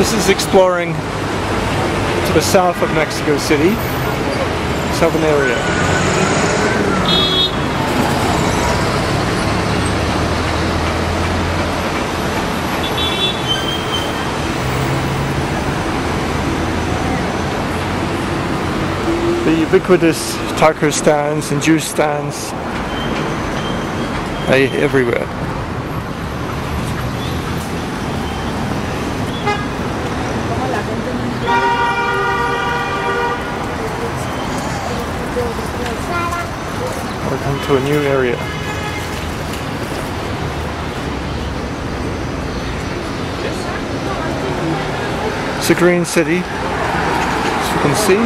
This is exploring to the south of Mexico City, southern area. The ubiquitous taco stands and juice stands are everywhere. To a new area. It's a green city, as you can see.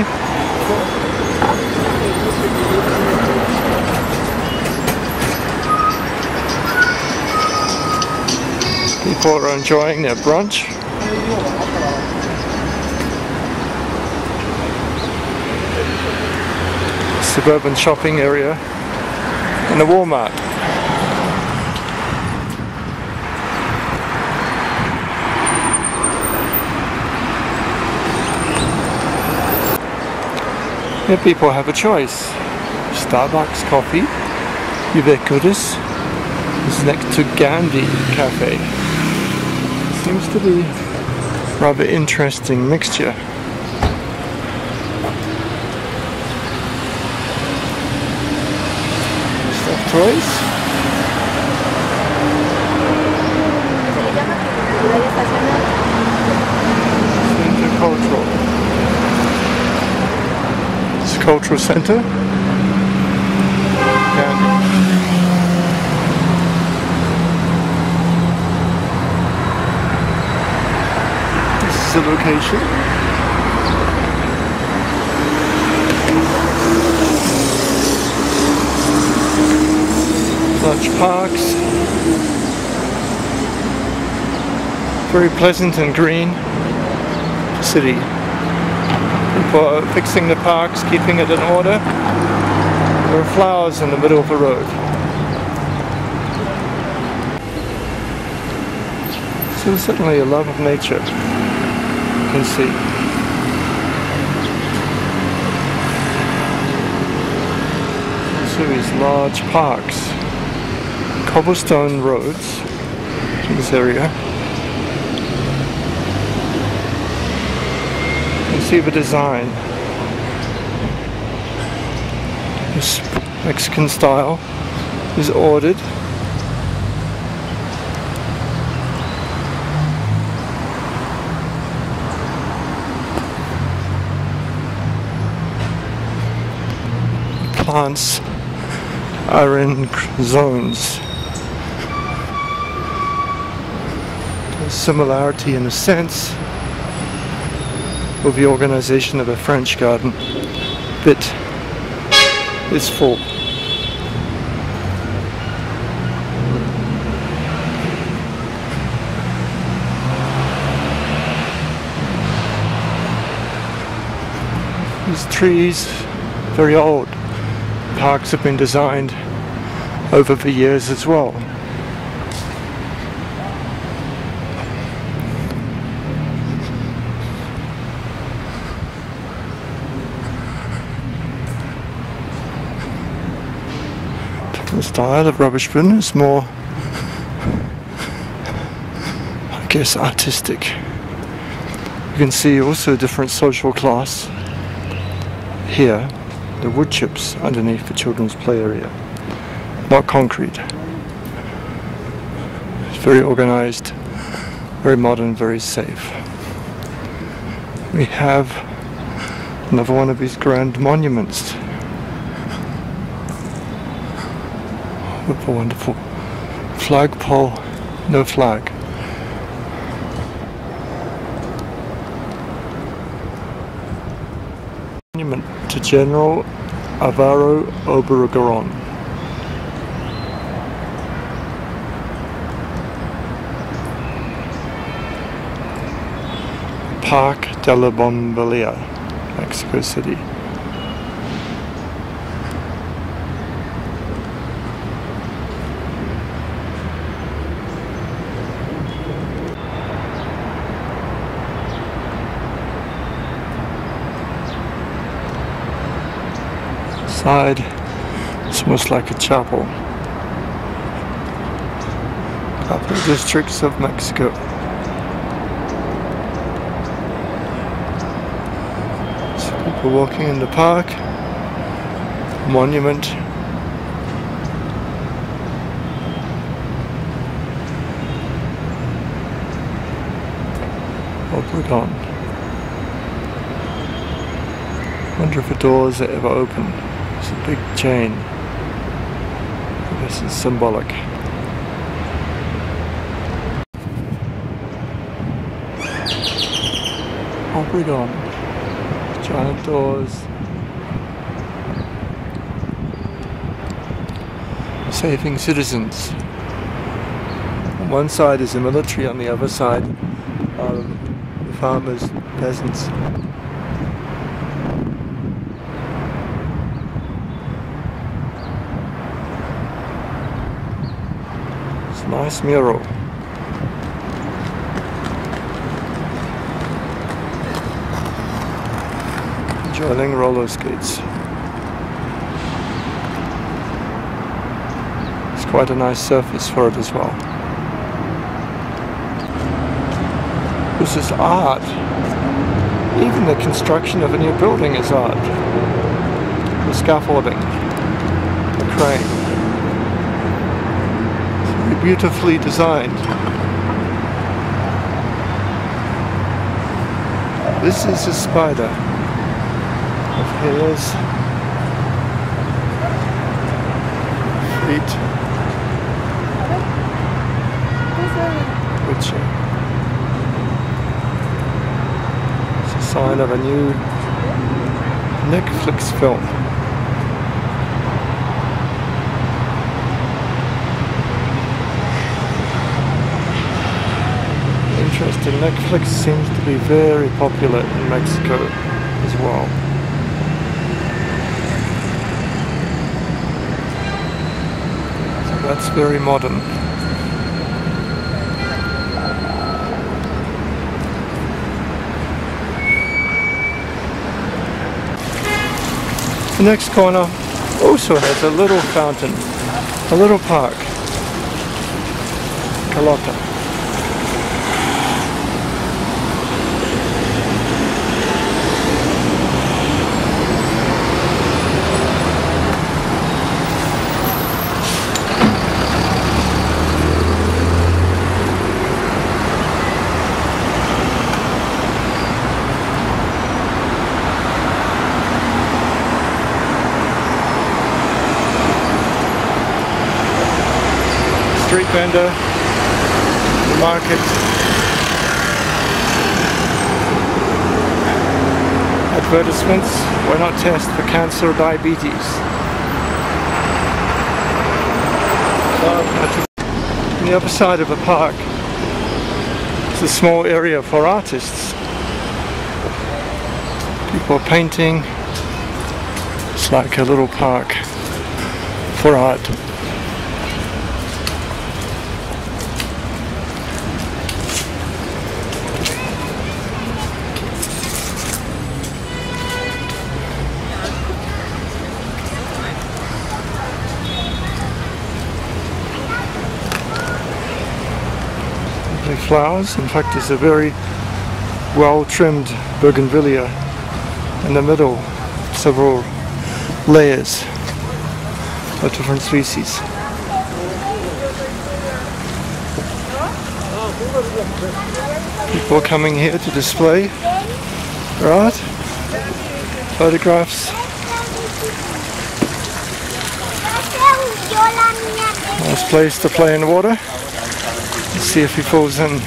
People are enjoying their brunch. Suburban shopping area and a Walmart. Here people have a choice. Starbucks coffee, ubiquitous. This is next to Gandhi Cafe. Seems to be rather interesting mixture. It's a cultural center. This is the location. Large parks. Very pleasant and green city. People are fixing the parks, keeping it in order. There are flowers in the middle of the road. So certainly a love of nature you can see. These large parks, cobblestone roads in this area. You see the design. This Mexican style is ordered. Plants are in zones. There's similarity in a sense with the organization of a French garden. Bit is full. These trees, very old. Parks have been designed over the years as well. The style of rubbish bin is more, I guess, artistic. You can see also a different social class here, the wood chips underneath the children's play area. Not concrete. It's very organized, very modern, very safe. We have another one of these grand monuments with a wonderful flagpole, no flag. Monument to General Alvaro Obregón. Park de la Bombilla, Mexico City. Inside, it's almost like a chapel. Upper districts of Mexico. So people walking in the park. Monument. Obregon. Wonder if the doors ever open. A big chain. This is symbolic. Obregon. Giant doors. Saving citizens. On one side is the military, on the other side are the farmers, peasants. Nice. Joining roller skates. It's quite a nice surface for it as well. This is art. Even the construction of a new building is art. The scaffolding, the crane. Beautifully designed. This is a spider of hairs, feet, which uh, is a sign of a new Netflix film. Interesting, Netflix seems to be very popular in Mexico as well. So that's very modern. The next corner also has a little fountain, a little park. Calota. Vendor, the market, advertisements, why not test for cancer or diabetes? On the other side of the park, it's a small area for artists. People are painting. It's like a little park for art. Flowers. In fact, there's a very well trimmed bougainvillea in the middle, several layers of different species. People coming here to display art, photographs. Nice place to play in the water. See if he falls in.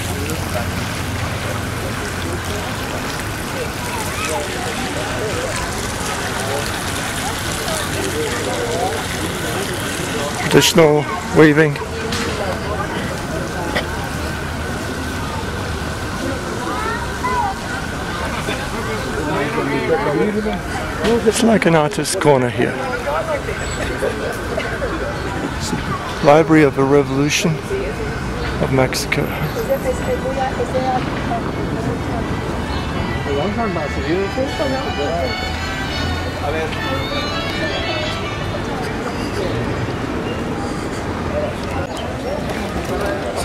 Traditional weaving. It's like an artist's corner here. Library of the Revolution of Mexico.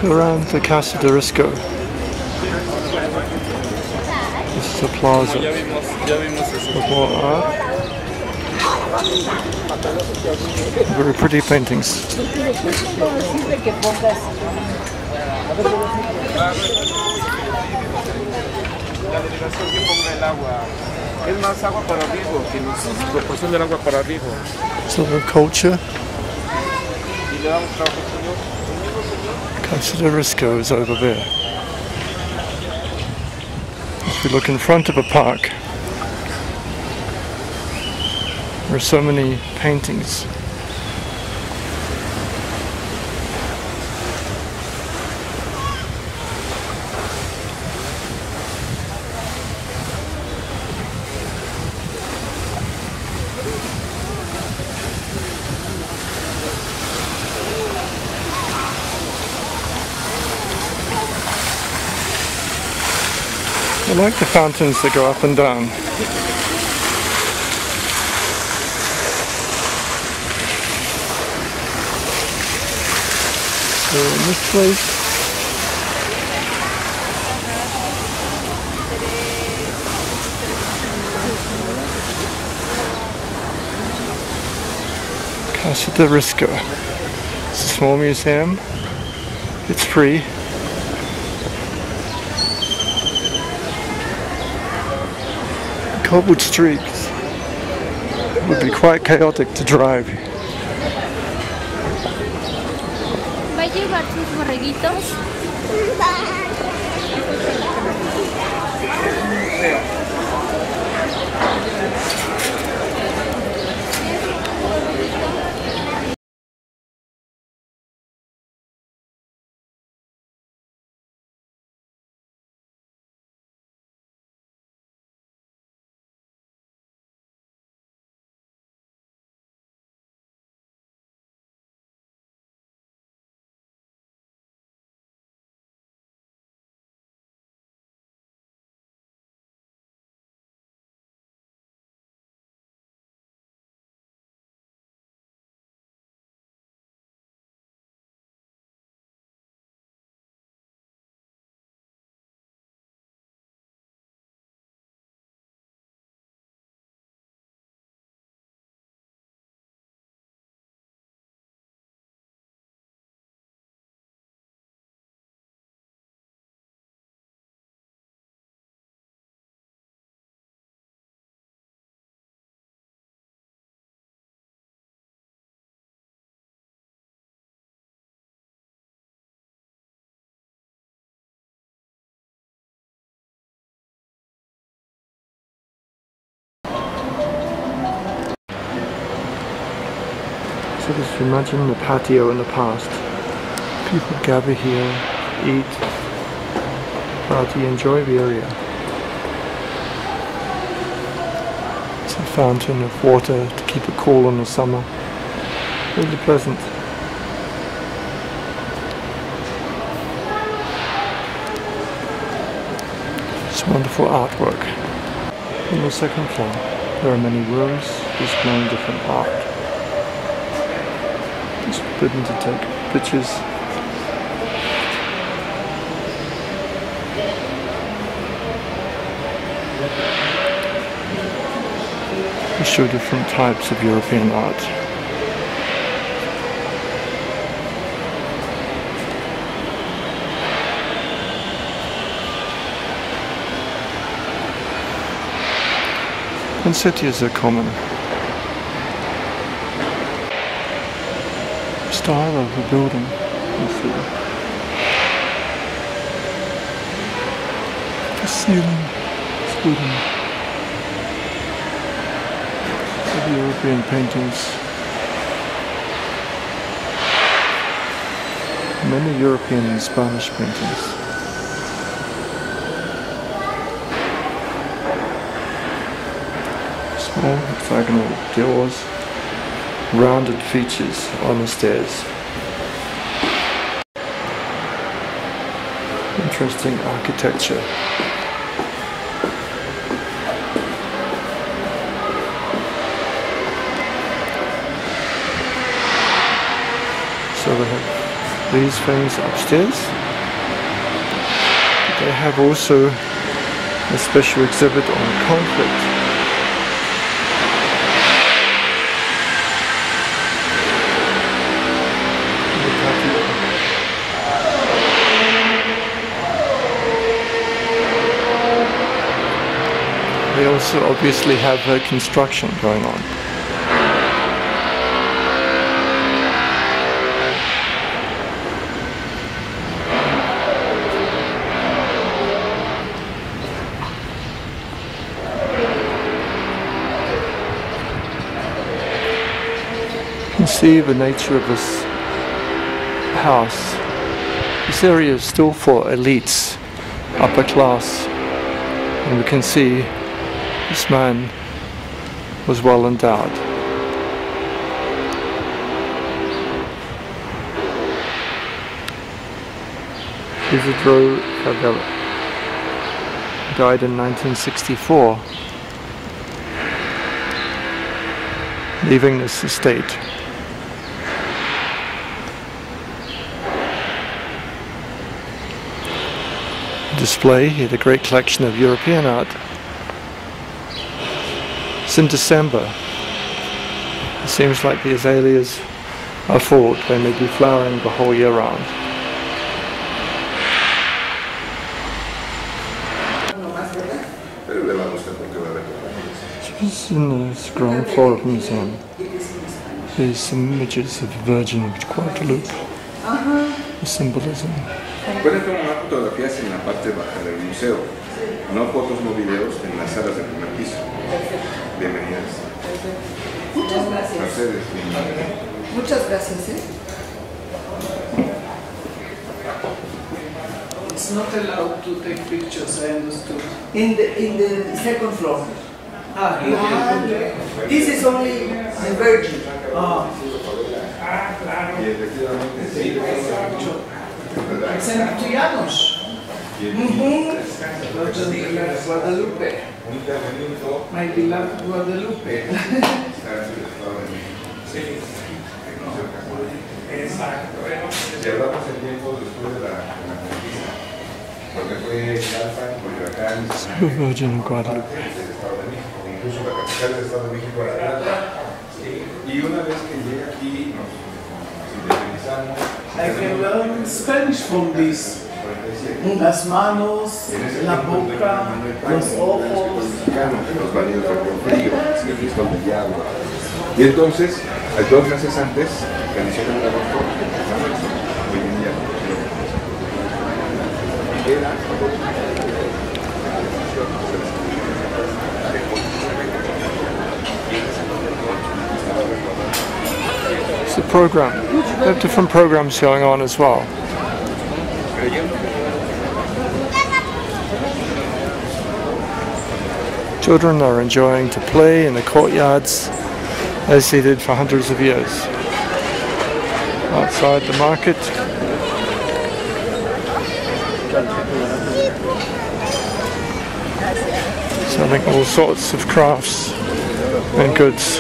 So around the Casa de Risco. This is a plaza. Art. Very pretty paintings. La delegación que ponga el Risco is over there. If we look in front of a park, there are so many paintings. Like the fountains that go up and down. So in this place, Casa de Risco. It's a small museum. It's free. Cobbled streets would be quite chaotic to drive. ¿Va a llevar sus borreguitos? So just imagine the patio in the past. People gather here, eat, party, enjoy the area. It's a fountain of water to keep it cool in the summer. Really pleasant. It's wonderful artwork. On the second floor, there are many rooms displaying different art. It's forbidden to take pictures. They show different types of European art. In cities are common. Style of the building. see. The ceiling is wooden. European paintings. Many European and Spanish paintings. Small hexagonal doors, rounded features on the stairs. Interesting architecture. So we have these things upstairs. They have also a special exhibit on conflict. They also obviously have uh, construction going on. You can see the nature of this house. This area is still for elites, upper class, and we can see this man was well endowed. Isidro Fabela died in 1964, leaving this estate. Display, he had a great collection of European art. It's in December. It seems like the azaleas are full. They may be flowering the whole year round. Pero le va a gustar porque va a ver. This in the ground floor of the museum. There's some images of the Virgin of Guadalupe. The symbolism. Pueden tomar fotografías en la parte baja del museo, no fotos no videos en las salas del primer piso. Bienvenidas. Muchas gracias. Mercedes, bienvenida. Muchas gracias. ¿eh? It's not allowed to take pictures, I understood. In the, in the second floor. Ah. This is only the Virgin. Ah, Y efectivamente, sí. Guadalupe. Un terrenito My beloved Guadalupe. el. Sí. Si hablamos en tiempo después de la, de la conquista, porque fue Virgin of Guadalupe. del Estado de México, incluso la capital del Estado de México era. Y una vez que llega aquí, nos independizamos. I can learn Spanish from this. 47. Las manos, En ese la tiempo, boca, Manuel los Páez, un ojos. mexicano, los validos de Porfirio, el Cristo del Diablo. Y entonces, dos meses antes, el 19 de agosto, hoy en día, era It's a program. They have different programs going on as well. Children are enjoying to play in the courtyards as they did for hundreds of years. Outside the market, selling all sorts of crafts and goods.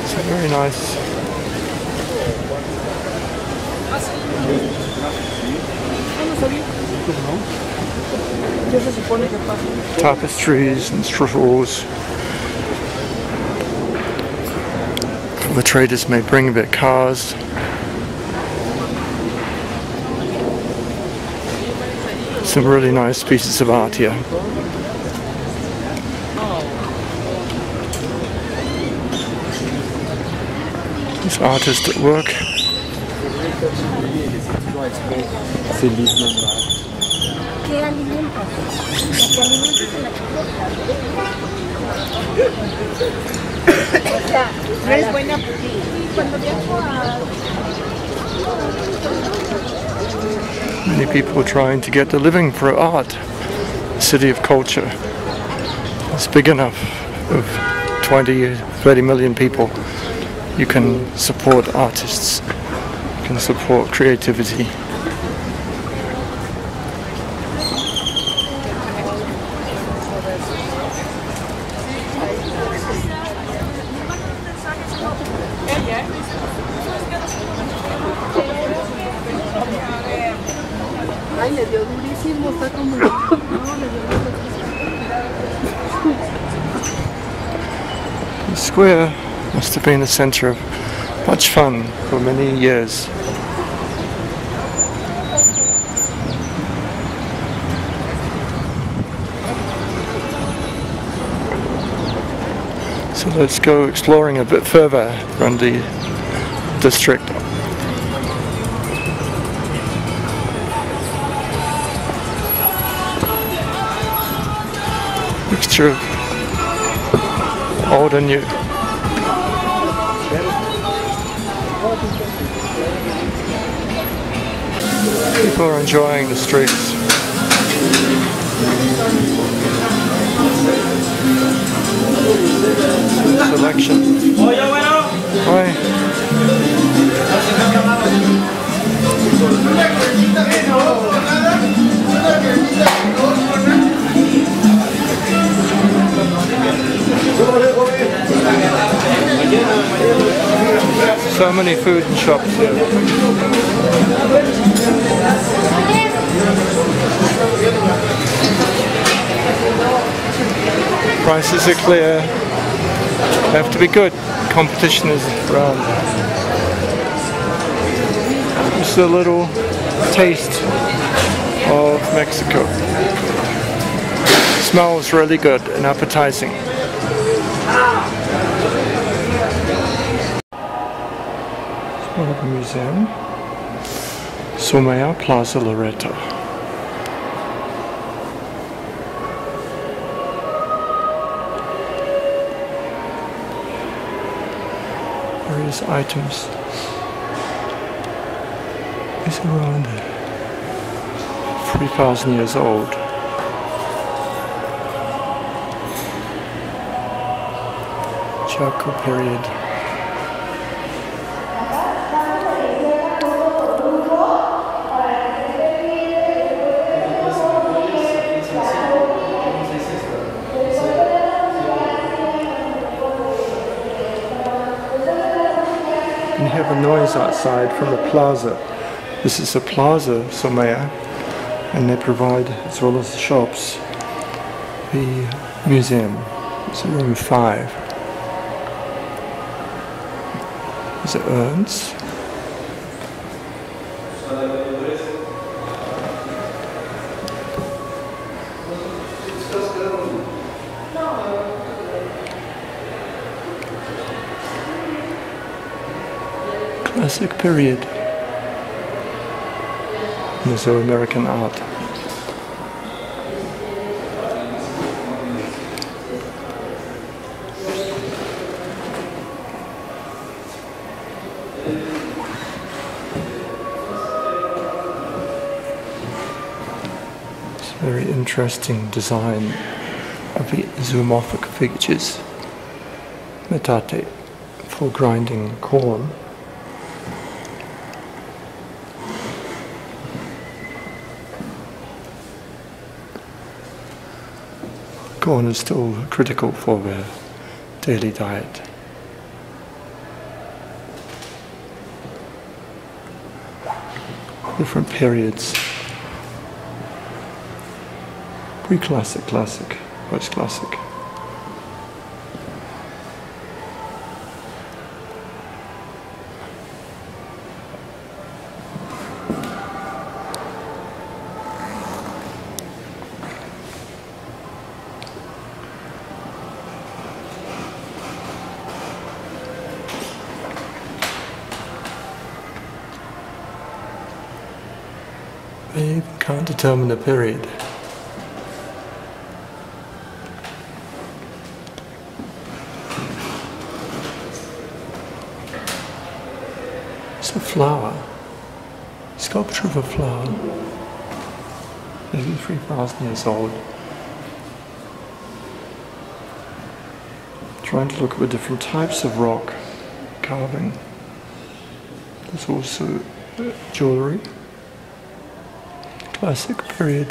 It's very nice. Tapestries and straws. The traders may bring their cars. Some really nice pieces of art here. This artist at work. La que es la. O sea, no es buena cuando viajo a Many people are trying to get a living for art. City of culture. It's big enough of 20, 30 million people. You can support artists. You can support creativity. The square must have been the center of much fun for many years. So let's go exploring a bit further around the district. Mixture of old and new. People are enjoying the streets. Selection. Hi. So many food and shops here. Prices are clear. Have to be good. Competition is around. Just a little taste of Mexico. Smells really good and appetizing. Small of a museum. Soumaya Plaza Loreto. Various items. It's around 3,000 years old. Chaco period. A noise outside from the plaza. This is a plaza, Soumaya, and they provide, as well as the shops, the museum. It's room five. There's urns. Classic period. Mesoamerican art. It's a very interesting design of the zoomorphic features. Metate for grinding corn. Corn is still critical for their daily diet. Different periods. Pre-classic, classic, post-classic even can't determine the period. It's a flower. Sculpture of a flower. Maybe 3,000 years old. Trying to look at the different types of rock carving. There's also uh, jewellery classic period.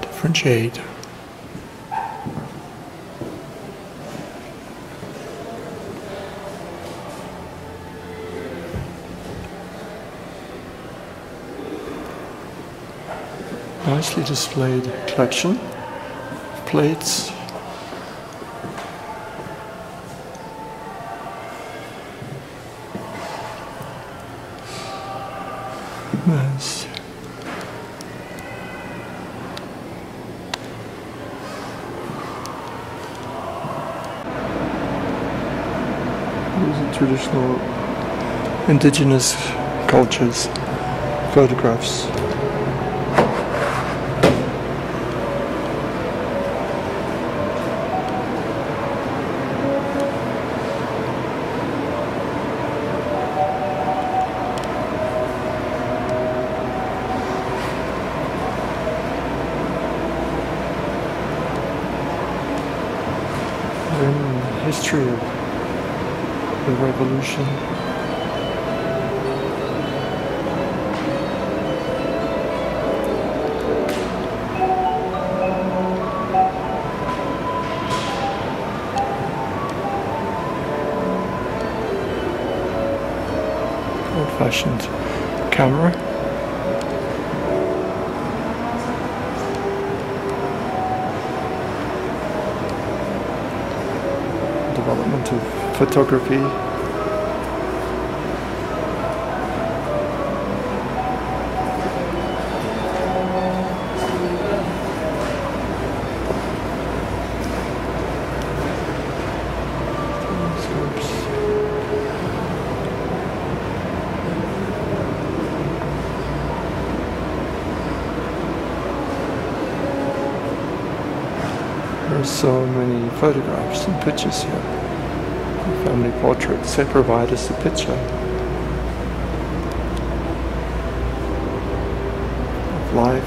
Different shade. Nicely displayed collection plates. Nice. These are traditional indigenous cultures, photographs. History of the revolution. Camera. Development of photography There are so many and pictures here. Family portraits, they provide us a picture of life,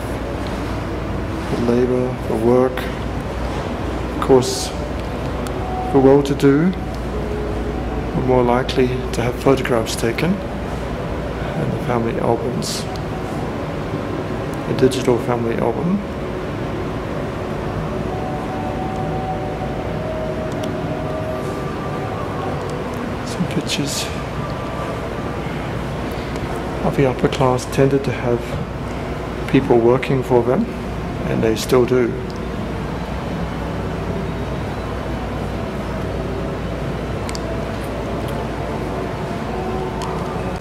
the labor, the work. Of course, the well-to-do are more likely to have photographs taken and the family albums. A digital family album of the upper class tended to have people working for them, and they still do.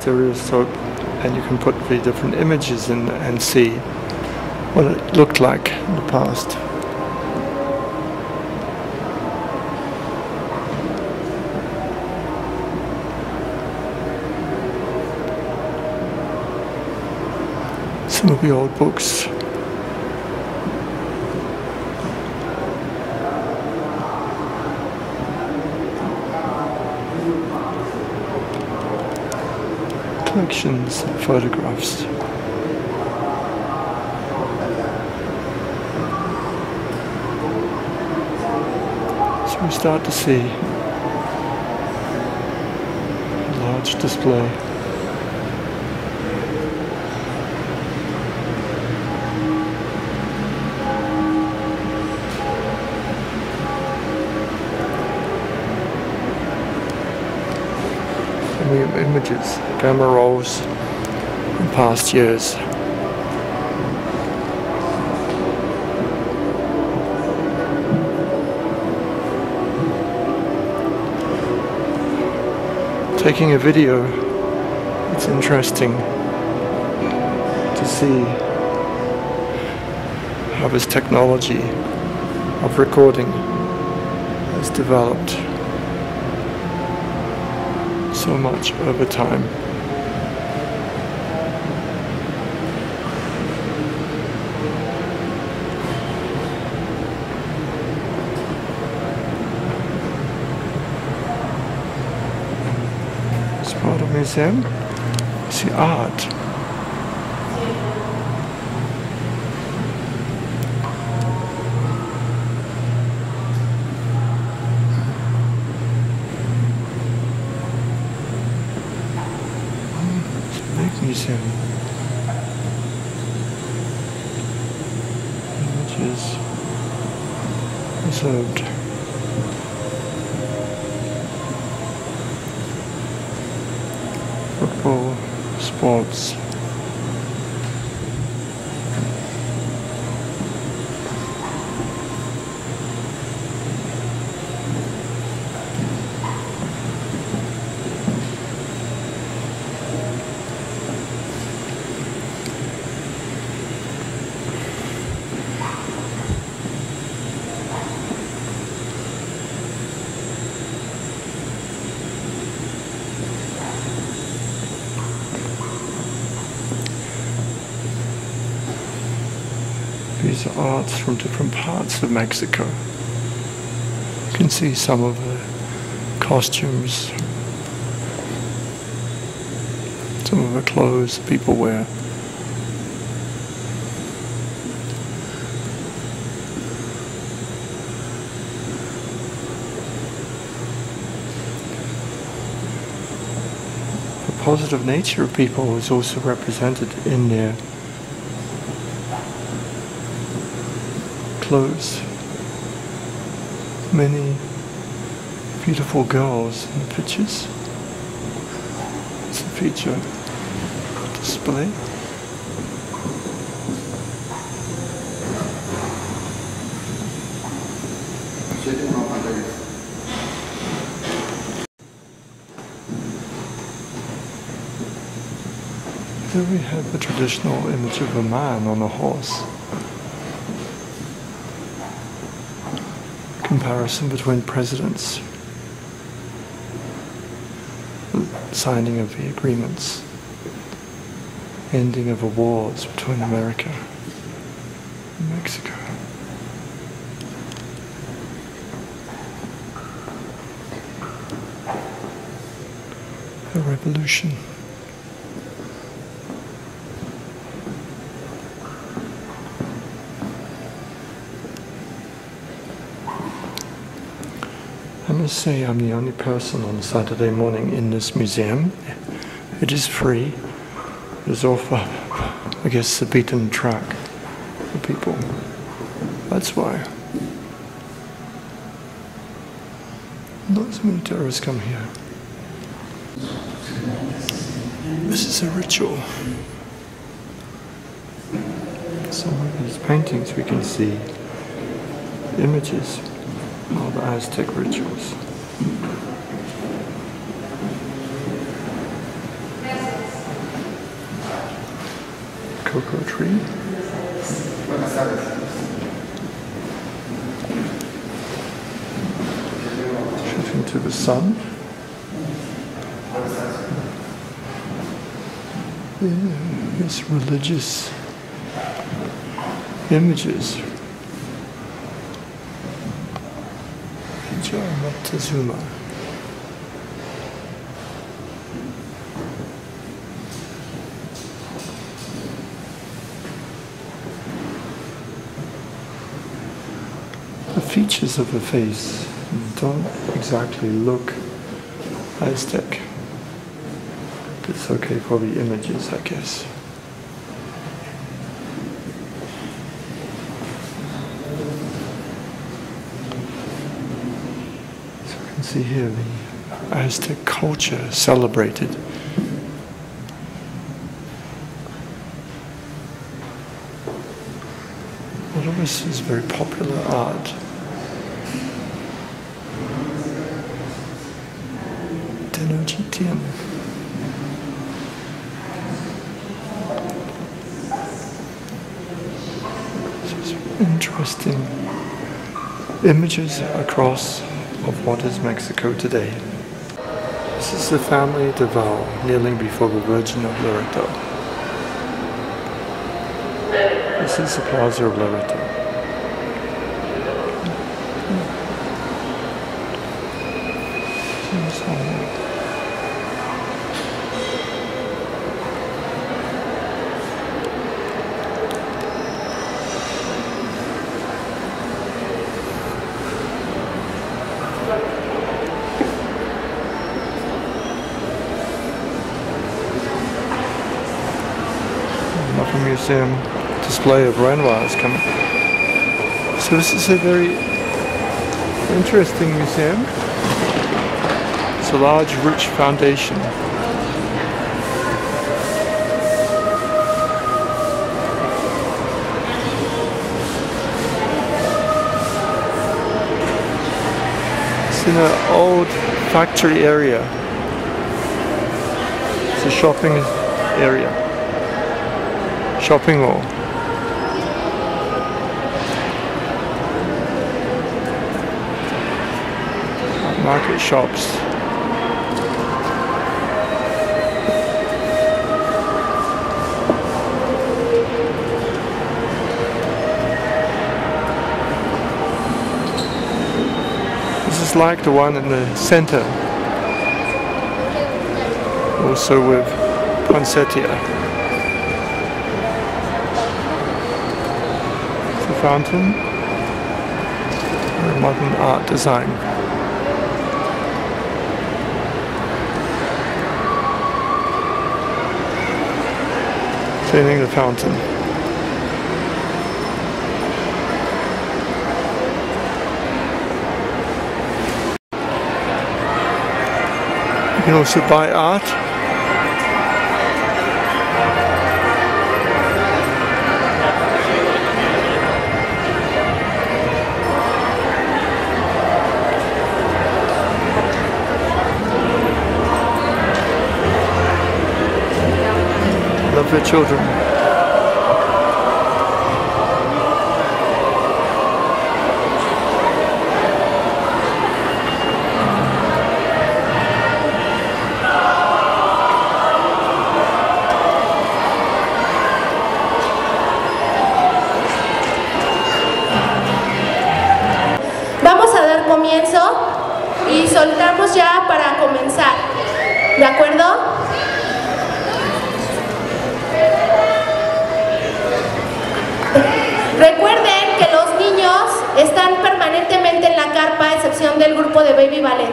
Stereoscope, and you can put the different images in and see what it looked like in the past. Some of the old books. Collections of photographs. So we start to see a large display. The images, camera rolls in past years. Taking a video, it's interesting to see how this technology of recording has developed so much over time. It's part of museum. The art. Big museum. Images preserved. Football, sports. These are arts from different parts of Mexico. You can see some of the costumes, some of the clothes people wear. The positive nature of people is also represented in their clothes. Many beautiful girls in the pictures. It's a feature display. Here we have the traditional image of a man on a horse. Comparison between presidents. Signing of the agreements. Ending of wars between America and Mexico. A revolution. I must say I'm the only person on Saturday morning in this museum. It is free. It is off, I guess, the beaten track for people. That's why. Not so many tourists come here. This is a ritual. Some of these paintings we can see images Aztec rituals. Cocoa tree. Shooting to the sun. Yeah, these religious images. The features of the face don't exactly look Aztec. It's okay for the images, I guess. So you can see here the Aztec culture celebrated. All of this is very popular art. Tenochtitlan. Interesting images across of what is Mexico today. This is the family de Val kneeling before the Virgin of Loreto. This is the Plaza of Loreto. Seems all- Another museum display of Renoir is coming. So this is a very interesting museum. It's a large, rich foundation. It's in an old factory area. It's a shopping area shopping mall. Market shops. This is like the one in the center, also with poinsettia. Fountain. Modern art design. Cleaning the fountain. You can also buy art. Your children. Del grupo de Baby Ballet.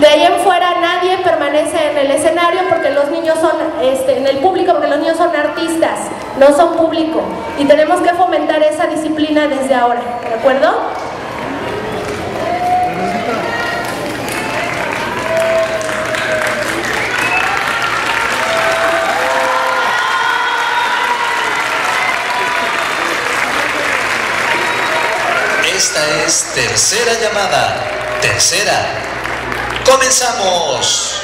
De ahí en fuera nadie permanece en el escenario porque los niños son, este, en el público, porque los niños son artistas, no son público. Y tenemos que fomentar esa disciplina desde ahora, ¿de acuerdo? Es tercera llamada. Tercera. Comenzamos.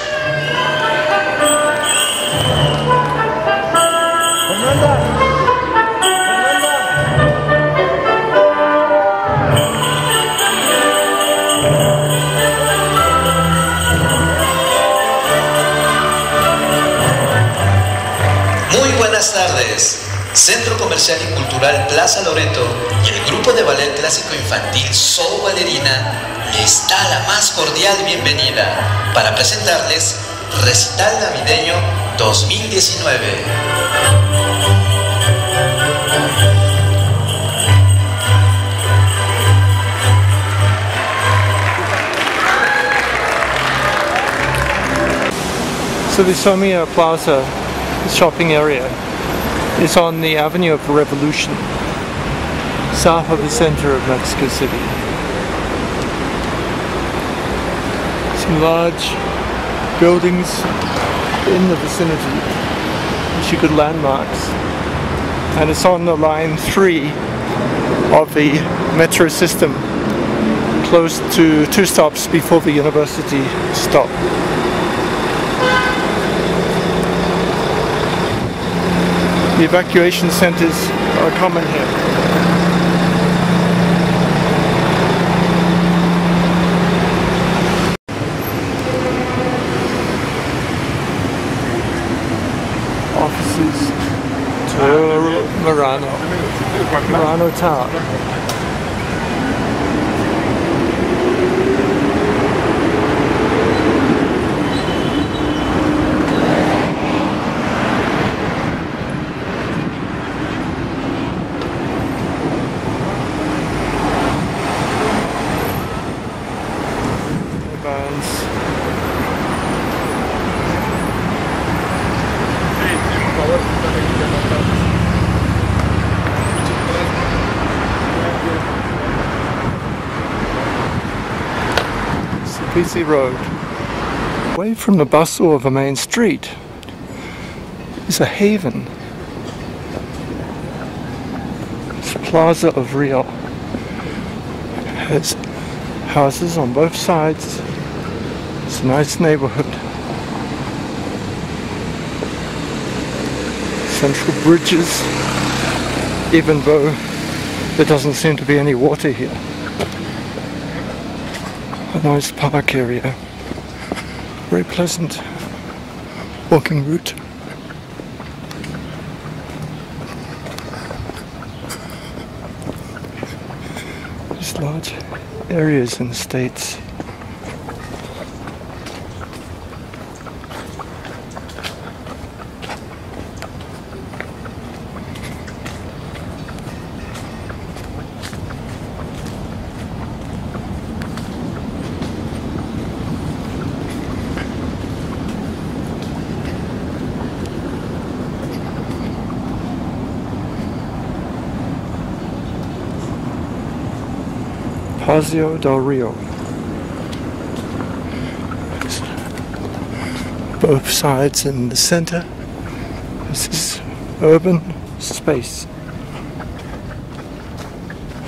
Muy buenas tardes. Centro Comercial y Cultural Plaza Loreto grupo de ballet clásico infantil Soul Valerina les da la más cordial bienvenida para presentarles Recital Navideño 2019. So the Somia Plaza shopping area is on the Avenue of Revolution, south of the center of Mexico City. Some large buildings in the vicinity, which are good landmarks. And it's on the line 3 of the metro system, close to two stops before the university stop. The evacuation centers are common here. Murano Tower. Road. Away from the bustle of a main street is a haven. It's Plaza of Rio. Has houses on both sides. It's a nice neighborhood. Central bridges, even though there doesn't seem to be any water here. A nice park area. Very pleasant walking route. There's large areas in the States Paseo del Rio. Both sides in the center. This is urban space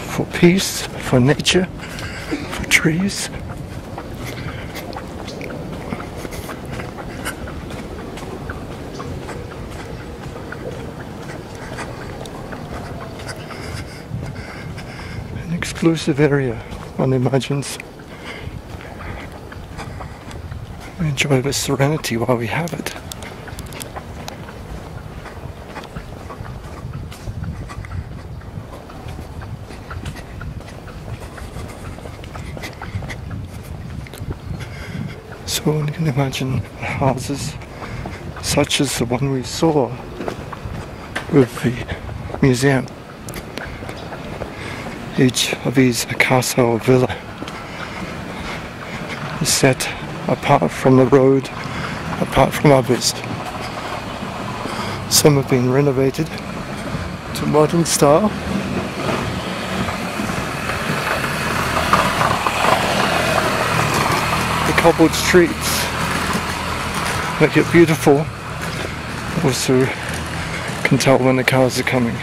for peace, for nature, for trees. An exclusive area, one imagines. We enjoy the serenity while we have it. So one can imagine houses such as the one we saw with the museum. Each of these casa or villa is set apart from the road, apart from others. Some have been renovated to modern style. The cobbled streets make it beautiful. Also can tell when the cars are coming.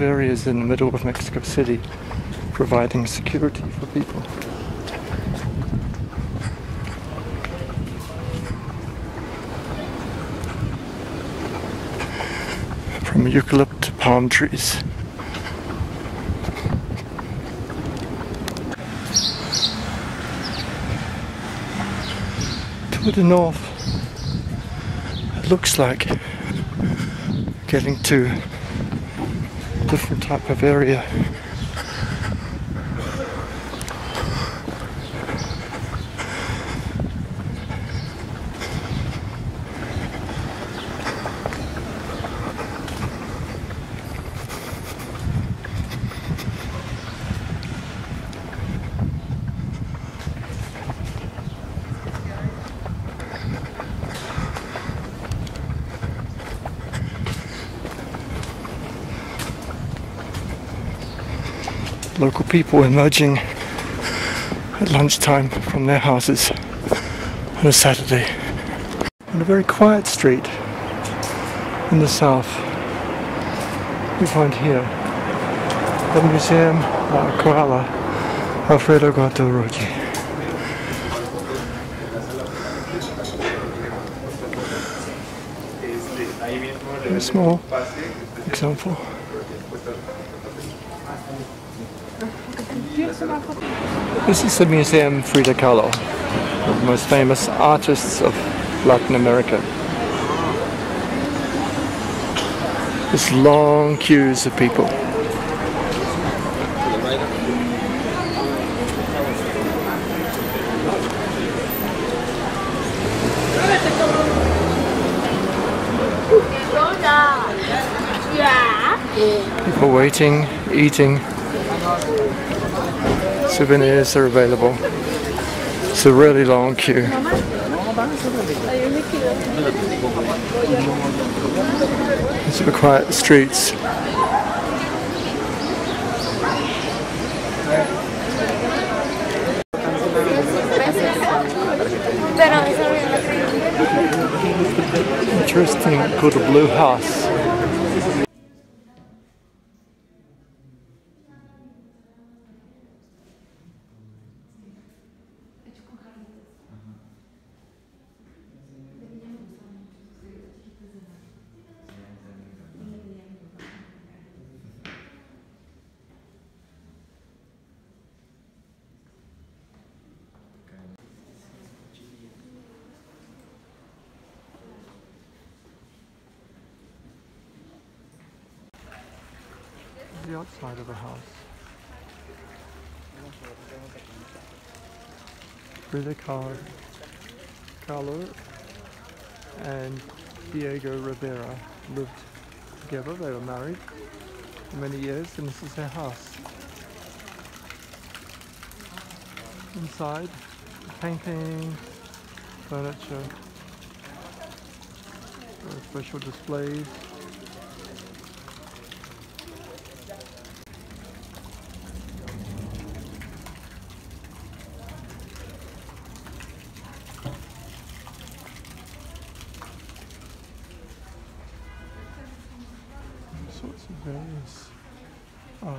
Areas in the middle of Mexico City providing security for people. From eucalypt to palm trees. To the north, it looks like getting to different type of area. People emerging at lunchtime from their houses on a Saturday. On a very quiet street in the south, we find here the Museum La Aquarela Alfredo Guati Rojo. A small example. This is the Museum Frida Kahlo, one of the most famous artists of Latin America. There's long queues of people. People waiting, eating. Souvenirs are available. It's a really long queue. These are quiet streets. Interesting, called a blue house. Outside of the house. Frida Kahlo, Kahlo and Diego Rivera lived together. They were married for many years, and this is their house. Inside, painting, furniture. special displays. All sorts of various art.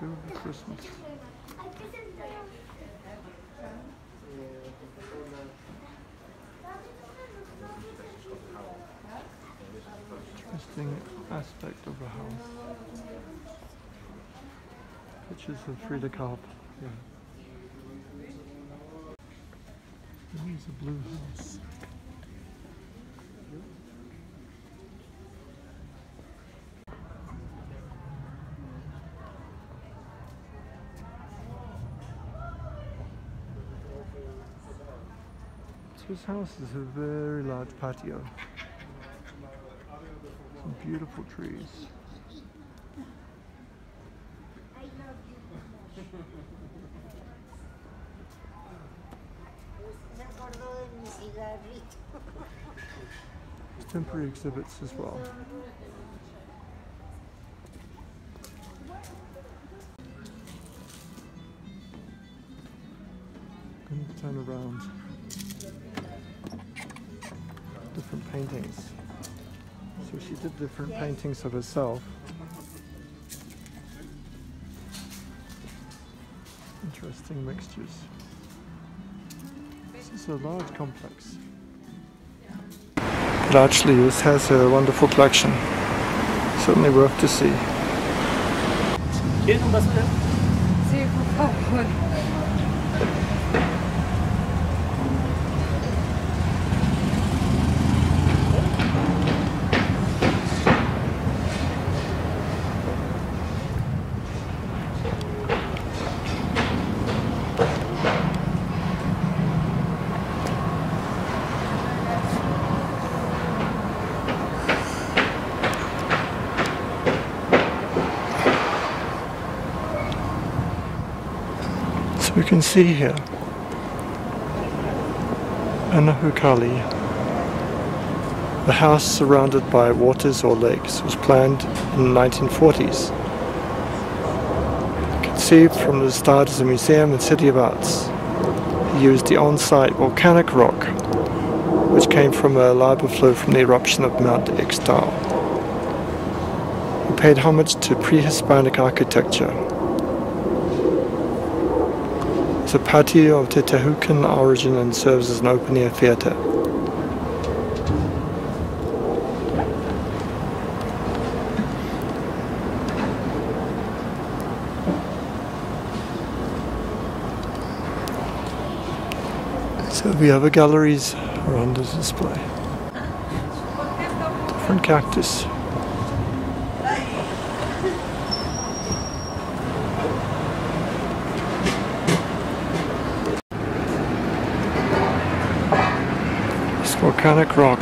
Silver Christmas. Interesting aspect of the house. Pictures of Frida Kahlo. Yeah. There's a blue house. This house is a very large patio. Some beautiful trees. Temporary exhibits as well. Different paintings of herself. Interesting mixtures. This is a large complex. But actually this has a wonderful collection. Certainly worth to see. ¿Quieres un Sí, por favor. We can see here Anahuacalli. The house surrounded by waters or lakes was planned in the 1940s. Conceived from the start as a museum and city of arts. He used the on-site volcanic rock which came from a lava flow from the eruption of Mount Ixtal. He paid homage to pre-Hispanic architecture a patio of Teotihuacan origin and serves as an open-air theatre. So the other galleries are under display. Different cactus. Volcanic rock.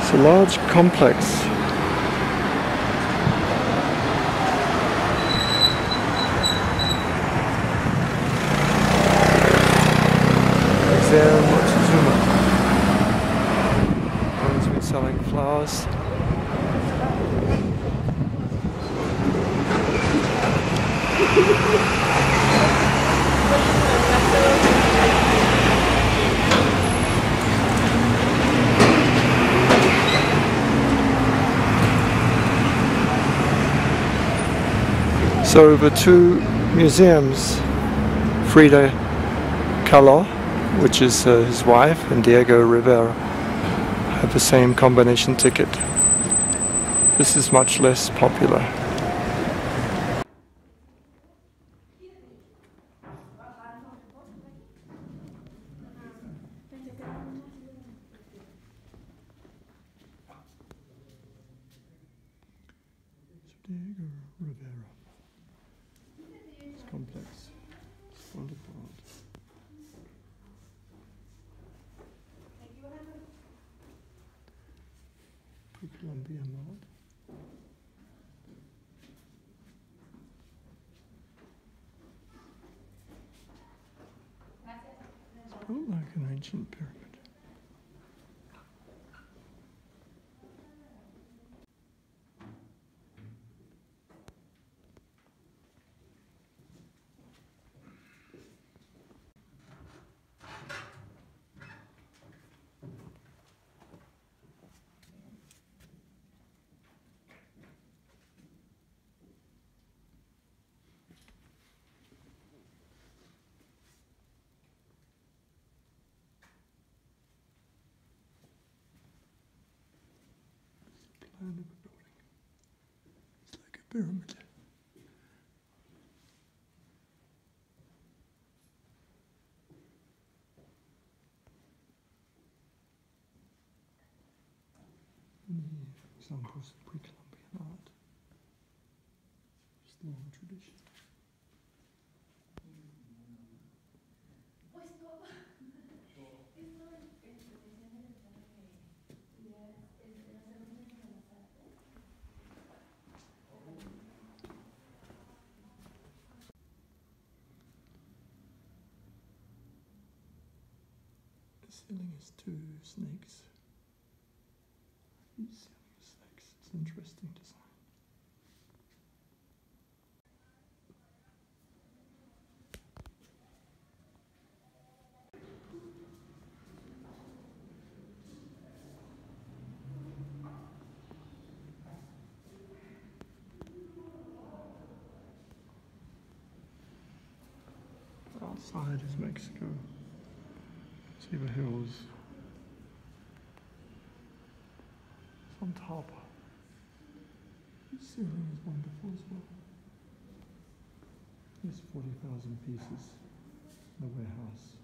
It's a large complex. Museum Mochizuma. One's been selling flowers. So the two museums, Frida Kahlo, which is uh, his wife, and Diego Rivera, have the same combination ticket. This is much less popular. Diego Rivera. It's complex. It's wonderful art. Colombian art. It's built like an ancient pyramid. Plan of a building. It's like a pyramid. And the examples of pre-Columbian art. Still in tradition. The ceiling is two snakes. Each ceiling is snakes. It's an interesting design. Outside is Mexico. See the hills. It's on top. Ceiling is wonderful as well. There's 40,000 pieces in the warehouse.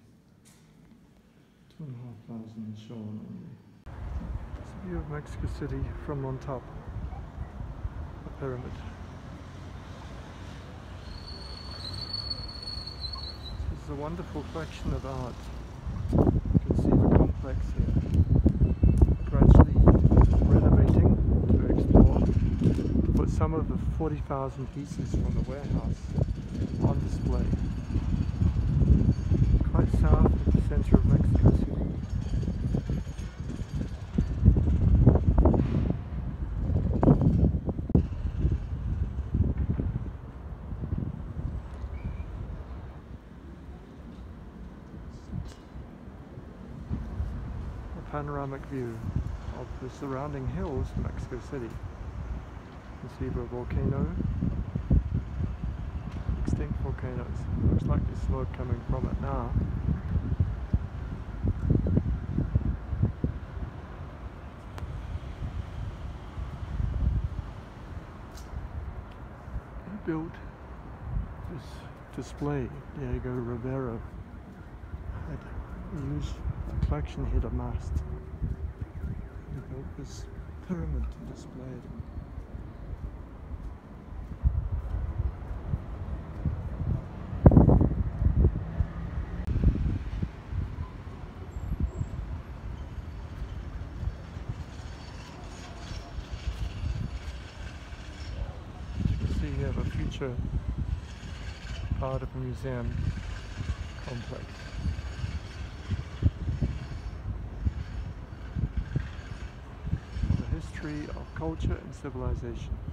Two and a half thousand is shown only. It's a view of Mexico City from on top. A pyramid. This is a wonderful collection of art. Some of the 40,000 pieces from the warehouse on display. Quite south of the center of Mexico City. a panoramic view of the surrounding hills of Mexico City. You see volcano, extinct volcanoes. Looks like there's smoke coming from it now. Built this display, Diego Rivera had a collection here amassed. He built this pyramid to display it. Part of a museum complex. the history of culture and civilization.